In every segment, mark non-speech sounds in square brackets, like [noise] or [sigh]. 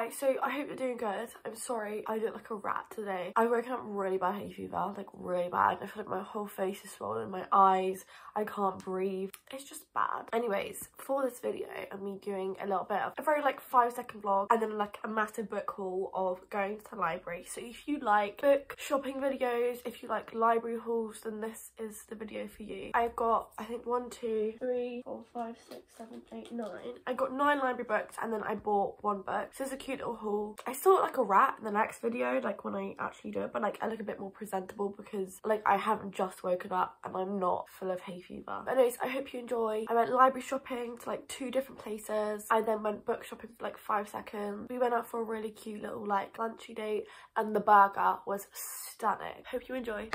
Hi, so I hope you're doing good. I'm sorry, I look like a rat today. I've woken up really bad hay fever, like really bad. I feel like my whole face is swollen, my eyes, I can't breathe. It's just bad. Anyways, for this video, I'm me doing a little bit of a very like five second vlog and then like a massive book haul of going to the library. So if you like book shopping videos, if you like library hauls, then this is the video for you. I've got, I think one, two, three, four, five, six, seven, eight, nine. I got nine library books and then I bought one book. So it's a cute little haul. I still look like a rat in the next video, like when I actually do it, but like I look a bit more presentable because like I haven't just woken up and I'm not full of hay fever. But anyways, I hope you enjoy. I went library shopping to like two different places. I then went book shopping for like five seconds. We went out for a really cute little like lunchy date and the burger was stunning. Hope you enjoy.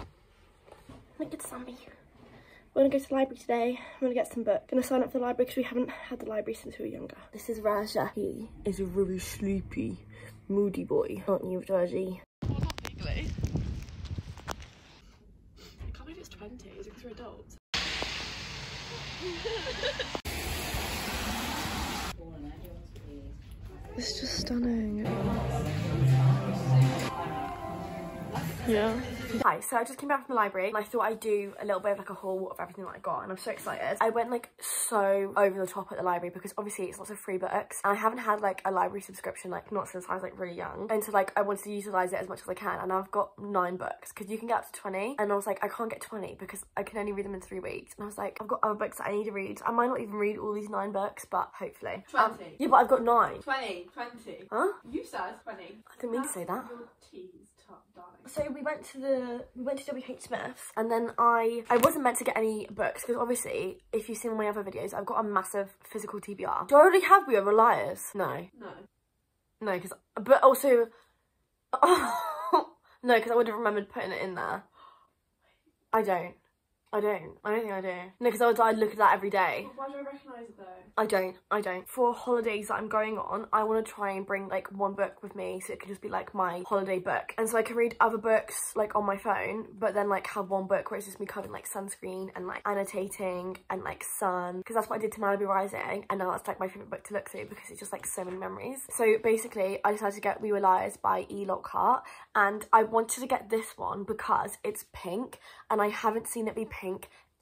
Look at Sammy. We're gonna go to the library today. I'm gonna get some books. Gonna sign up for the library because we haven't had the library since we were younger. This is Raja. He is a really sleepy, moody boy, aren't you, Raji? Well, not legally. I can't believe it's 20. Is it because we're adults? [laughs] it's just stunning. Yeah. Hi, so I just came back from the library and I thought I'd do a little bit of like a haul of everything that I got and I'm so excited. I went like so over the top at the library because obviously it's lots of free books and I haven't had like a library subscription like not since I was like really young and so like I wanted to utilise it as much as I can and I've got nine books because you can get up to 20 and I was like I can't get 20 because I can only read them in three weeks and I was like I've got other books that I need to read. I might not even read all these nine books but hopefully. 20. Um, yeah but I've got nine. 20, 20. Huh? You said 20. I didn't mean to say that. Your teens, darling. So we went to the we went to WH Smith's and then I I wasn't meant to get any books because obviously if you've seen my other videos I've got a massive physical TBR. Do I already have We Are Liars? No. No. No, because but also [laughs] no, because I would have remembered putting it in there. I don't. I don't. I don't think I do. No, because I would I'd look at that every day. Why do I recognise it though? I don't, I don't. For holidays that I'm going on, I want to try and bring like one book with me so it can just be like my holiday book. And so I can read other books like on my phone, but then like have one book where it's just me covering like sunscreen and like annotating and like sun. Because that's what I did to Malibu Rising and now that's like my favourite book to look through because it's just like so many memories. So basically I decided to get We Were Liars by E. Lockhart and I wanted to get this one because it's pink and I haven't seen it be pink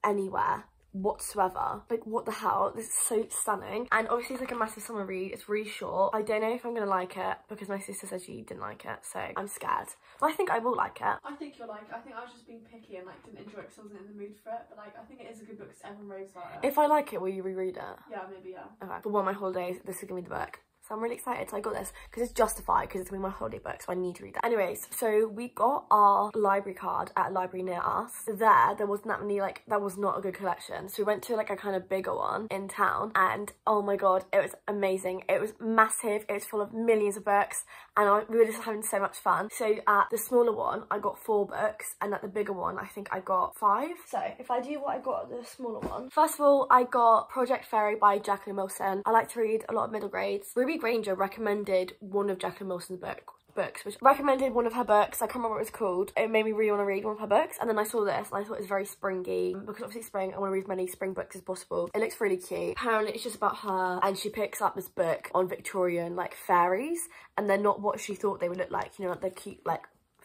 anywhere whatsoever. Like what the hell? This is so stunning. And obviously it's like a massive summer read. It's really short. I don't know if i'm gonna like it because my sister said she didn't like it so i'm scared. But i think i will like it. I think you're like, I think I was just being picky and like didn't enjoy it because I wasn't in the mood for it. But like, I think it is a good book because everyone raves about it. if i like it will you reread it? Yeah, maybe, yeah. okay. For one of my holidays this is gonna be the book I'm really excited. So I got this because it's justified because it's gonna be my holiday book, so I need to read that. Anyways, so we got our library card at a library near us. There, there wasn't that many, like, that was not a good collection. So we went to like a kind of bigger one in town and oh my god, it was amazing. It was massive. It was full of millions of books and I, we were just having so much fun. So at the smaller one, I got four books and at the bigger one, I think I got five. So if I do what I got at the smaller one, first of all, I got Project Fairy by Jacqueline Wilson. I like to read a lot of middle grades. Ruby Granger recommended one of Jacqueline Wilson's book books which recommended one of her books. I can't remember what it was called. It made me really want to read one of her books and then i saw this and i thought it was very springy because obviously spring i want to read as many spring books as possible. It looks really cute. Apparently it's just about her and she picks up this book on victorian like fairies and they're not what she thought they would look like you know like they're cute like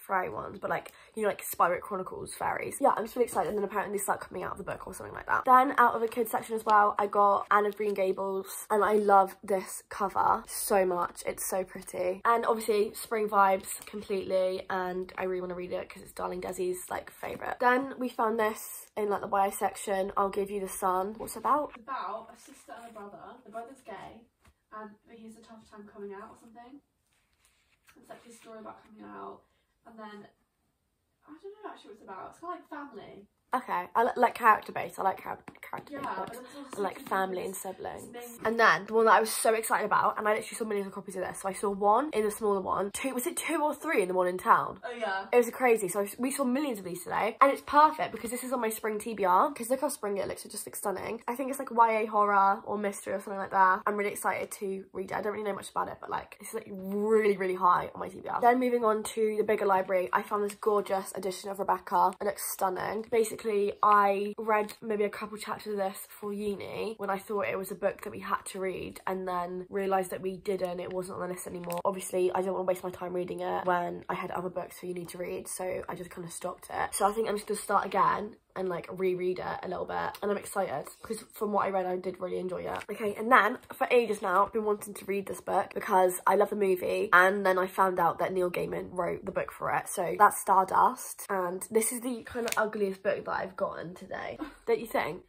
fairy ones, but like, you know, like Spiderwick Chronicles fairies. Yeah, I'm just really excited. And then apparently they start coming out of the book or something like that. Then out of the kids section as well, I got Anne of Green Gables and I love this cover so much. It's so pretty. And obviously spring vibes completely and I really want to read it because it's Darling Desi's like favourite. Then we found this in like the YA section, I'll Give You the Sun. What's about? It's about a sister and a brother. The brother's gay and he has a tough time coming out or something. It's like his story about coming out and then I don't know actually what it's about. It's kind of like family. Okay, I li- like character based. I like char- character Yeah, based but books. then it's also And like family and siblings. And then the one that I was so excited about, and I literally saw millions of copies of this. So I saw one in the smaller one, two was it two or three in the one in town? Oh yeah. It was crazy. So I- we saw millions of these today, and it's perfect because this is on my spring TBR. Because look how spring it looks. It just looks stunning. I think it's like YA horror or mystery or something like that. I'm really excited to read it. I don't really know much about it, but like it's like really really high on my TBR. Then moving on to the bigger library, I found this gorgeous edition of Rebecca. It looks stunning. Basically basically I read maybe a couple chapters of this for uni when I thought it was a book that we had to read and then realised that we didn't, it wasn't on the list anymore. Obviously I don't want to waste my time reading it when I had other books for uni to read so I just kind of stopped it. So I think I'm just going to start again and like reread it a little bit and I'm excited because from what I read I did really enjoy it. Okay and then for ages now I've been wanting to read this book because I love the movie and then I found out that Neil Gaiman wrote the book for it so that's Stardust and this is the kind of ugliest book that I've gotten today [laughs] don't you think?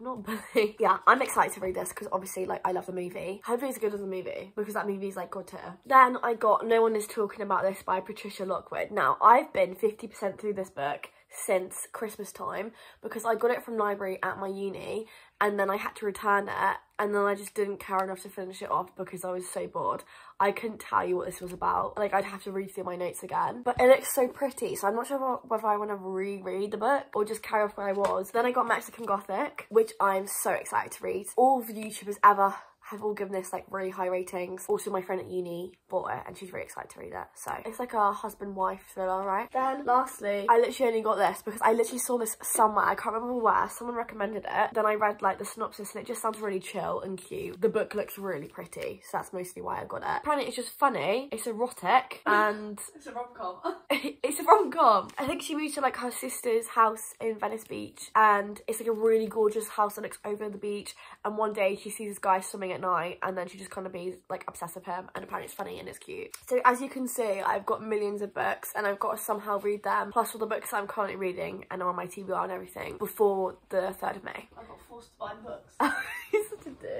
Not bully. [laughs] yeah, I'm excited to read this because obviously, like, I love the movie. Hopefully it's as good as the movie because that movie is, like, good tier. Then I got No One Is Talking About This by Patricia Lockwood. Now, I've been 50% through this book since Christmas time because I got it from library at my uni and then I had to return it and then I just didn't care enough to finish it off because I was so bored. I couldn't tell you what this was about. Like I'd have to read through my notes again. But it looks so pretty so I'm not sure whether I want to reread the book or just carry off where I was. Then I got Mexican Gothic which I'm so excited to read. All the YouTubers ever have all given this like really high ratings. Also my friend at uni bought it and she's really excited to read it. So it's like a husband-wife thriller, right? Then lastly, I literally only got this because I literally saw this somewhere. I can't remember where. Someone recommended it. Then I read like the synopsis and it just sounds really chill and cute. The book looks really pretty. So that's mostly why I got it. Apparently it's just funny. It's erotic [laughs] and... it's a rom-com. [laughs] [laughs] it's a rom-com. I think she moved to like her sister's house in Venice Beach and it's like a really gorgeous house that looks over the beach and one day she sees this guy swimming at night and then she just kind of be like obsessed with him and apparently it's funny and it's cute. So as you can see I've got millions of books and I've got to somehow read them plus all the books I'm currently reading and on my TBR and everything before the 3rd of May. I got forced to buy books. [laughs]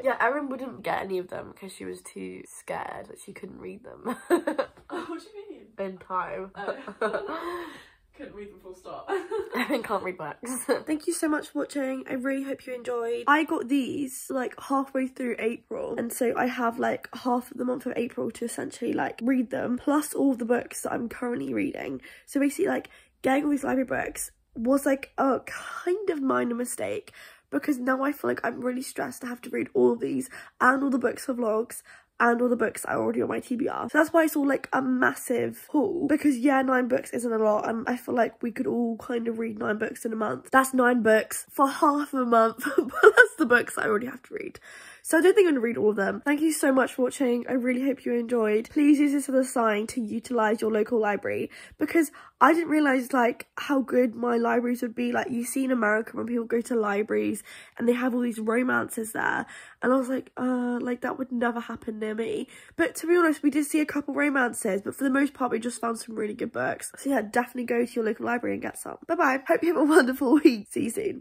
Yeah, Erin wouldn't get any of them because she was too scared that she couldn't read them. [laughs] oh, what do you mean? In time. Oh. [laughs] couldn't read them full stop. [laughs] I can't read books. [laughs] Thank you so much for watching. I really hope you enjoyed. I got these like halfway through April and so I have like half of the month of April to essentially like read them plus all the books that I'm currently reading. So basically like getting all these library books was like a kind of minor mistake because now I feel like I'm really stressed to have to read all of these and all the books for vlogs and all the books are already on my TBR. So that's why it's all like a massive haul because yeah, nine books isn't a lot and I feel like we could all kind of read nine books in a month. That's nine books for half a month [laughs] the books I already have to read. So I don't think I'm going to read all of them. Thank you so much for watching. I really hope you enjoyed. Please use this as a sign to utilise your local library because I didn't realise like how good my libraries would be. Like you see in America when people go to libraries and they have all these romances there. And I was like, uh, like that would never happen near me. But to be honest, we did see a couple romances, but for the most part, we just found some really good books. So yeah, definitely go to your local library and get some. Bye bye. Hope you have a [laughs] wonderful week. See you soon.